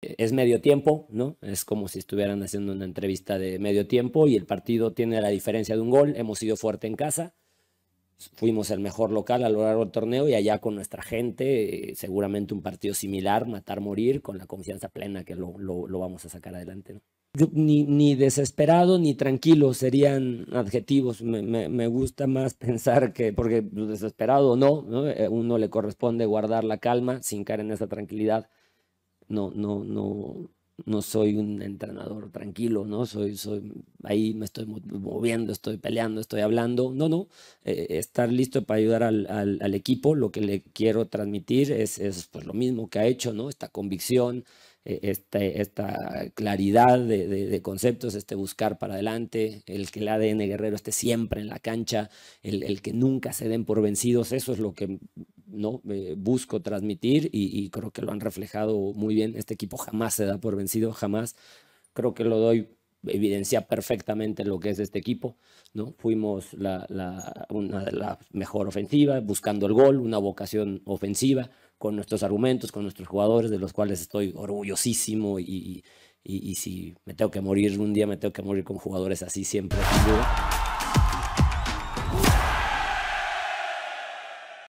es medio tiempo, ¿no? Es como si estuvieran haciendo una entrevista de medio tiempo y el partido tiene la diferencia de un gol. Hemos sido fuerte en casa, fuimos el mejor local a lo largo del torneo y allá con nuestra gente, seguramente un partido similar, matar, morir, con la confianza plena que lo, vamos a sacar adelante, ¿no? ni, ni, desesperado ni tranquilo serían adjetivos. Me, gusta más pensar que, porque desesperado no, ¿no? Eh, uno le corresponde guardar la calma sin caer en esa tranquilidad no, no, no, no soy un entrenador tranquilo, ¿no? Soy, soy, ahí me estoy moviendo, estoy peleando, estoy hablando. No, no, eh, estar listo para ayudar al, al, equipo, lo que le quiero transmitir es, es pues, lo mismo que ha hecho, ¿no? Esta convicción, este, esta claridad de, conceptos, este buscar para adelante, el que el ADN guerrero esté siempre en la cancha, el, el que nunca se den por vencidos, eso es lo que ¿no? Eh, busco transmitir y, creo que lo han reflejado muy bien. Este equipo jamás se da por vencido, jamás. Creo que lo doy, evidencia perfectamente lo que es este equipo. ¿no? Fuimos la, una de las mejor ofensiva, buscando el gol, una vocación ofensiva, con nuestros argumentos, con nuestros jugadores, de los cuales estoy orgullosísimo y, y, y si me tengo que morir un día, me tengo que morir con jugadores así siempre.